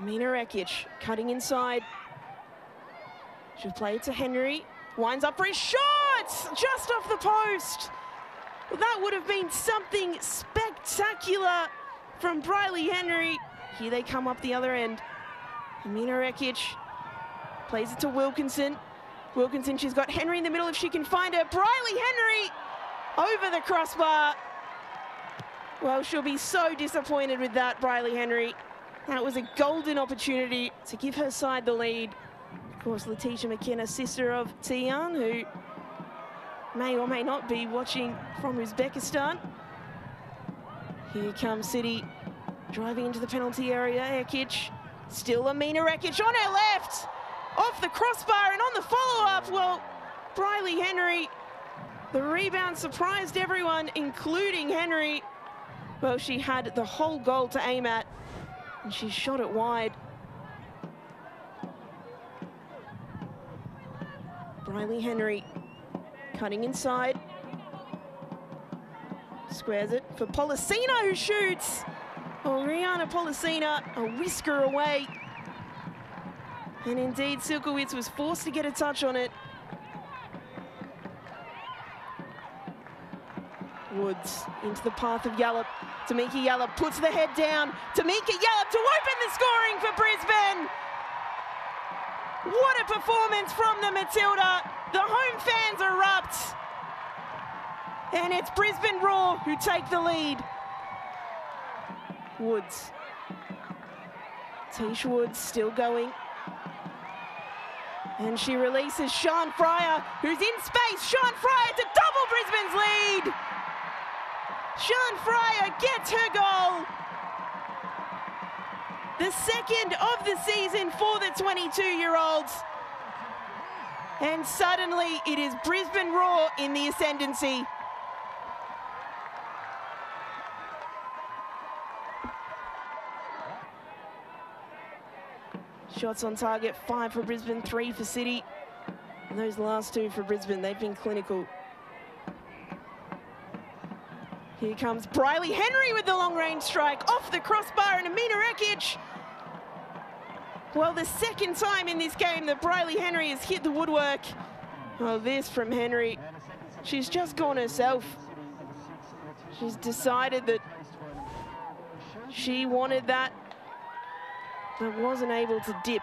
Emina Ekic cutting inside. She'll play it to Henry. Winds up for his shot! Just off the post. Well, that would have been something spectacular from Bryleeh Henry. Here they come up the other end. Emina Ekic plays it to Wilkinson. Wilkinson, she's got Henry in the middle if she can find her. Bryleeh Henry over the crossbar. Well, she'll be so disappointed with that, Bryleeh Henry. That was a golden opportunity to give her side the lead. Of course, Letitia McKenna, sister of Tian, who may or may not be watching from Uzbekistan. Here comes City driving into the penalty area. Ekic, still Emina Ekic on her left, off the crossbar and on the follow-up. Well, Bryleeh Henry, the rebound surprised everyone, including Henry. Well, she had the whole goal to aim at, and she shot it wide. Bryleeh Henry cutting inside. Squares it for Pollicina who shoots. Oh, Rhianna Pollicina, a whisker away. And indeed, Silkowitz was forced to get a touch on it. Woods into the path of Yallop. Tameka Yallop puts the head down. Tameka Yallop to open the scoring for Brisbane. What a performance from the Matilda. The home fans erupt. And it's Brisbane Roar who take the lead. Woods. Tish Woods still going. And she releases Sean Fryer, who's in space. Sean Fryer to double Brisbane's lead. Sean Fryer gets her goal. The second of the season for the 22-year-olds. And suddenly it is Brisbane Roar in the ascendancy. Shots on target, five for Brisbane, three for City. And those last two for Brisbane, they've been clinical. Here comes Bryleeh Henry with the long range strike off the crossbar and Emina Ekic. Well, the second time in this game that Bryleeh Henry has hit the woodwork. Oh, this from Henry. She's just gone herself. She's decided that she wanted that, but wasn't able to dip